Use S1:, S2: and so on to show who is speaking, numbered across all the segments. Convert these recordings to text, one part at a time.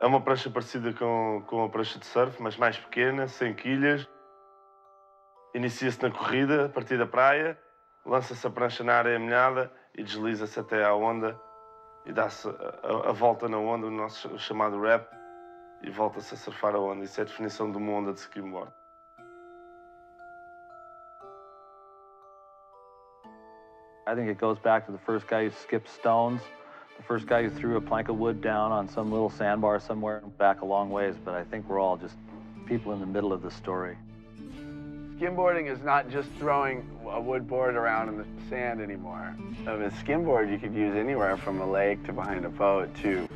S1: É uma prancha parecida com, com a prancha de surf, mas mais pequena, sem quilhas. Inicia-se na corrida, a partir da praia, lança-se a prancha na área molhada e desliza-se até à onda e dá-se a, a, volta na onda, o nosso chamado rap, e volta-se a surfar a onda. Isso é a definição de uma onda de skimboard.
S2: I think it goes back to the first guy who stones, the first guy who threw a plank of wood down on some little sandbar somewhere back a long ways, but I think we're all just people in the middle of the story.
S3: Skimboarding is not just throwing a wood board around in the sand anymore. Of a skimboard you could use anywhere from a lake to behind a boat to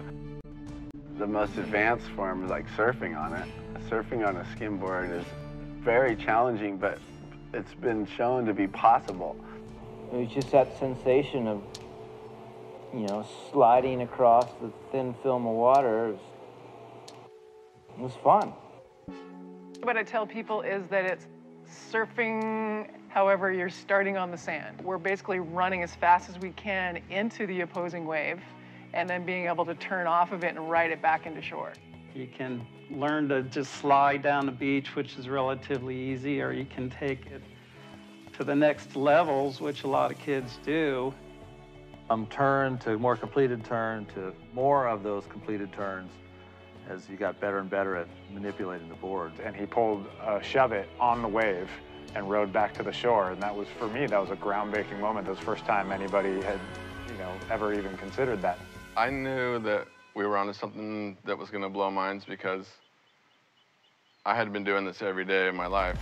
S3: the most advanced forms like surfing on it. Surfing on a skimboard is very challenging, but it's been shown to be possible.
S4: It was just that sensation of, you know, sliding across the thin film of water. It was, it was fun.
S5: What I tell people is that it's surfing however you're starting on the sand. We're basically running as fast as we can into the opposing wave and then being able to turn off of it and ride it back into shore.
S6: You can learn to just slide down the beach, which is relatively easy, or you can take it to the next levels, which a lot of kids do.
S2: From turn to more completed turn to more of those completed turns as you got better and better at manipulating the board.
S7: And he pulled a shove it on the wave and rode back to the shore. And that was, for me, that was a groundbreaking moment. That was the first time anybody had, you know, ever even considered that.
S8: I knew that we were onto something that was going to blow minds because I had been doing this every day of my life.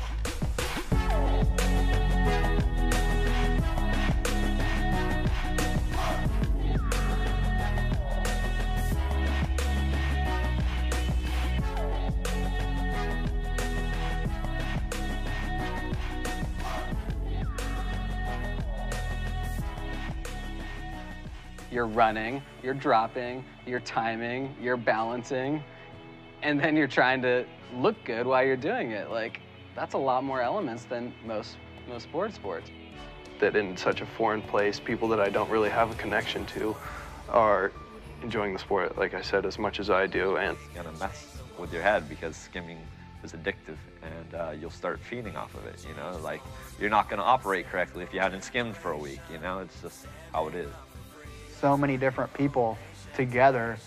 S9: You're running, you're dropping, you're timing, you're balancing, and then you're trying to look good while you're doing it. Like, that's a lot more elements than most, most board sports.
S10: That in such a foreign place, people that I don't really have a connection to are enjoying the sport, like I said, as much as I do. And
S11: You're gonna mess with your head because skimming is addictive and uh, you'll start feeding off of it, you know? Like, you're not gonna operate correctly if you haven't skimmed for a week, you know? It's just how it is
S12: so many different people together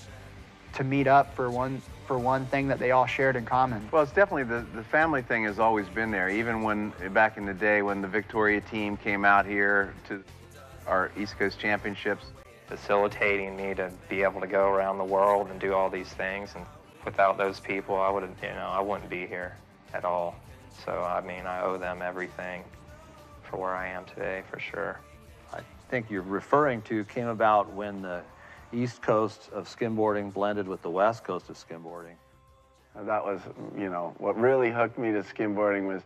S12: to meet up for one for one thing that they all shared in common.
S3: Well, it's definitely the, the family thing has always been there. Even when back in the day when the Victoria team came out here to our East Coast Championships,
S13: facilitating me to be able to go around the world and do all these things. And without those people, I would you know I wouldn't be here at all. So I mean, I owe them everything for where I am today, for sure
S2: think you're referring to came about when the east coast of skimboarding blended with the west coast of skimboarding.
S3: That was, you know, what really hooked me to skimboarding was